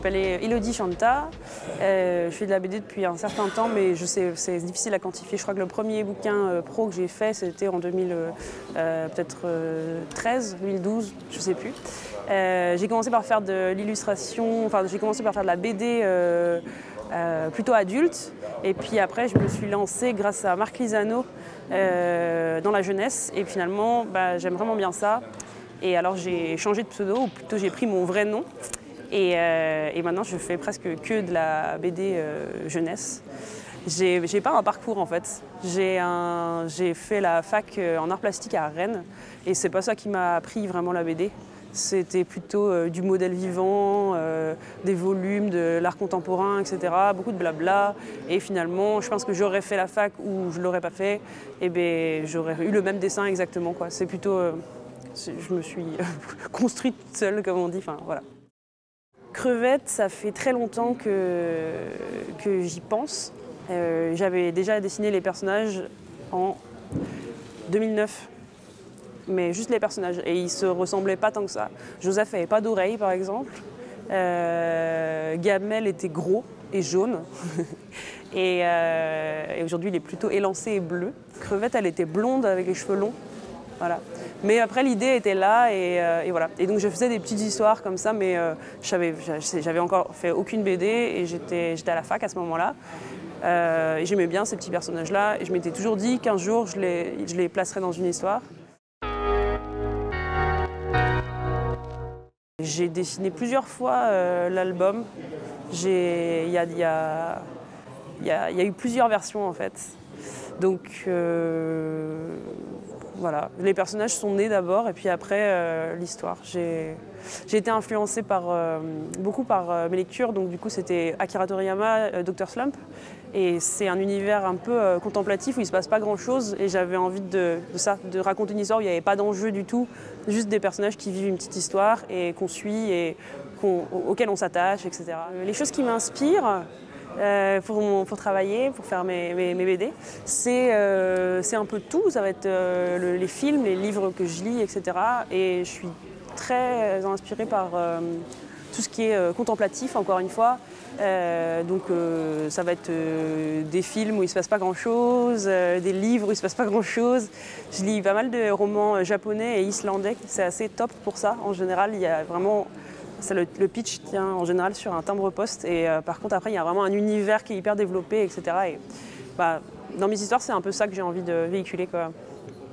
je m'appelle Elodie Chanta. je fais de la BD depuis un certain temps, mais je sais, c'est difficile à quantifier. Je crois que le premier bouquin pro que j'ai fait, c'était en 2000, peut-être 13, 2012, je sais plus. j'ai commencé par faire de l'illustration, enfin j'ai commencé par faire de la BD plutôt adulte, et puis après je me suis lancée grâce à Marc Lisano dans la jeunesse, et finalement bah, j'aime vraiment bien ça. Et alors j'ai changé de pseudo, ou plutôt j'ai pris mon vrai nom. Et, euh, maintenant je fais presque que de la BD euh, jeunesse. J'ai pas un parcours en fait. J'ai fait la fac euh, en art plastique à Rennes et c'est pas ça qui m'a appris vraiment la BD. C'était plutôt du modèle vivant, des volumes, de l'art contemporain, etc. Beaucoup de blabla. Et finalement, je pense que j'aurais fait la fac ou je l'aurais pas fait, et eh ben j'aurais eu le même dessin exactement. C'est plutôt je me suis construite seule, comme on dit. Enfin, voilà. Crevette, ça fait très longtemps que, j'y pense. Euh, j'avais déjà dessiné les personnages en 2009, mais juste les personnages. Et ils se ressemblaient pas tant que ça. Joseph n'avait pas d'oreilles, par exemple. Euh, Gamel était gros et jaune. Euh, et aujourd'hui, il est plutôt élancé et bleu. Crevette, elle était blonde avec les cheveux longs. Voilà. Mais après, l'idée était là euh, et, voilà. Et donc, je faisais des petites histoires comme ça, mais euh, j'avais encore fait aucune BD et j'étais à la fac à ce moment-là. Euh, J'aimais bien ces petits personnages-là et je m'étais toujours dit qu'un jour, je les, je placerais dans une histoire. J'ai dessiné plusieurs fois euh, l'album. Il y a, y, a, y a, eu plusieurs versions en fait. Donc voilà, les personnages sont nés d'abord et puis après euh, l'histoire. J'ai été influencée par, euh, beaucoup par euh, mes lectures, donc du coup c'était Akira Toriyama, Dr Slump, et c'est un univers un peu contemplatif où il ne se passe pas grand chose et j'avais envie de, ça, de raconter une histoire où il n'y avait pas d'enjeu du tout, juste des personnages qui vivent une petite histoire et qu'on suit et auxquels on s'attache, etc. Les choses qui m'inspirent, euh, pour, travailler, pour faire mes, BD. Euh, c'est un peu tout, ça va être euh, les films, les livres que je lis, etc. Et je suis très inspirée par tout ce qui est contemplatif, encore une fois. donc ça va être des films où il ne se passe pas grand-chose, des livres où il ne se passe pas grand-chose. Je lis pas mal de romans japonais et islandais, c'est assez top pour ça. En général, il y a vraiment le, le, pitch tient en général sur un timbre-poste et euh, par contre après il y a vraiment un univers qui est hyper développé, etc. Et, bah, dans mes histoires c'est un peu ça que j'ai envie de véhiculer. Quoi.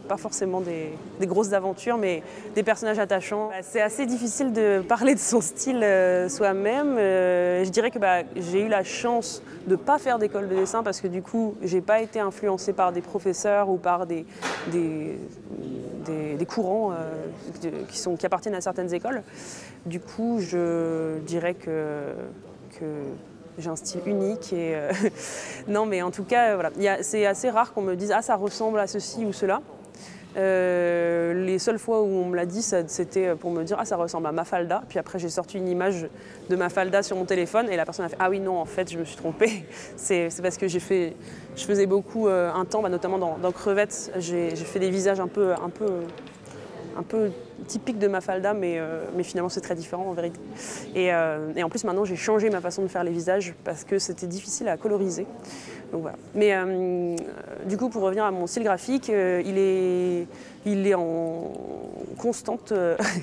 Pas forcément des, grosses aventures, mais des personnages attachants. Bah, c'est assez difficile de parler de son style euh, soi-même. Euh, je dirais que bah, j'ai eu la chance de ne pas faire d'école de dessin parce que du coup, j'ai pas été influencée par des professeurs ou par des, des, des, courants qui, sont, qui appartiennent à certaines écoles. Du coup, je dirais que, j'ai un style unique. Et euh, non, mais en tout cas, voilà. c'est assez rare qu'on me dise Ah, ça ressemble à ceci ou cela. Euh, les seules fois où on me l'a dit, c'était pour me dire Ah, ça ressemble à Mafalda. Puis après, j'ai sorti une image de Mafalda sur mon téléphone et la personne a fait Ah oui, non, en fait, je me suis trompée. C'est parce que j'ai fait, je faisais beaucoup euh, un temps, bah, notamment dans, dans Crevettes, j'ai fait des visages un peu, un peu un peu typique de Mafalda, mais, euh, mais finalement c'est très différent en vérité. Euh, et, en plus maintenant j'ai changé ma façon de faire les visages parce que c'était difficile à coloriser. Donc voilà. Mais euh, du coup pour revenir à mon style graphique, il, est, en constante...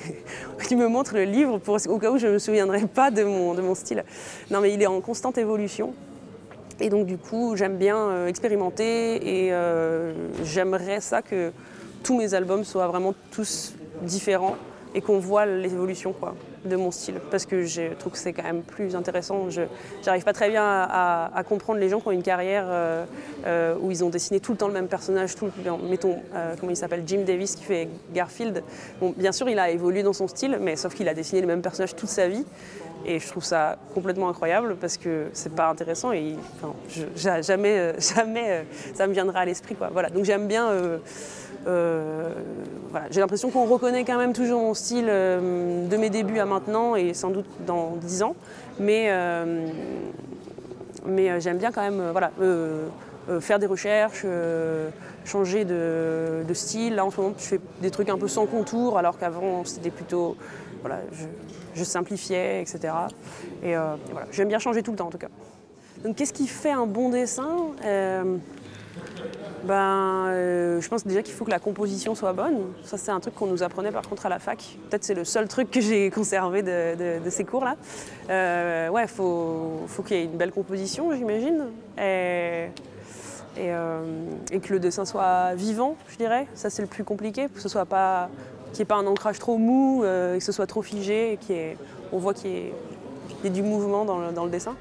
tu me montres le livre pour, au cas où je ne me souviendrai pas de mon style. Non mais il est en constante évolution. Et donc du coup j'aime bien expérimenter et j'aimerais ça que tous mes albums soient vraiment tous différents et qu'on voit l'évolution de mon style. Parce que je trouve que c'est quand même plus intéressant. Je n'arrive pas très bien à, comprendre les gens qui ont une carrière euh, euh, où ils ont dessiné tout le temps le même personnage. Tout mettons, euh, comment il s'appelle, Jim Davis qui fait Garfield. Bon, bien sûr, il a évolué dans son style, mais sauf qu'il a dessiné le même personnage toute sa vie. Et je trouve ça complètement incroyable parce que c'est pas intéressant et jamais, jamais ça me viendra à l'esprit. Voilà. Donc j'aime bien euh, J'ai l'impression qu'on reconnaît quand même toujours mon style euh, de mes débuts à maintenant et sans doute dans 10 ans. Mais, euh, mais j'aime bien quand même voilà, faire des recherches, changer de, style. Là en ce moment je fais des trucs un peu sans contour alors qu'avant c'était plutôt voilà, je, simplifiais, etc. Et, voilà, j'aime bien changer tout le temps en tout cas. Donc qu'est-ce qui fait un bon dessin? Ben, euh, je pense déjà qu'il faut que la composition soit bonne. Ça, c'est un truc qu'on nous apprenait par contre à la fac. Peut-être c'est le seul truc que j'ai conservé de, ces cours-là. Euh, ouais, il faut, qu'il y ait une belle composition, j'imagine. Et, euh, et, que le dessin soit vivant, je dirais. Ça, c'est le plus compliqué. Que ce soit pas, qu'il n'y ait pas un ancrage trop mou, que ce soit trop figé, et qu'on voit qu'il y, ait du mouvement dans le dessin.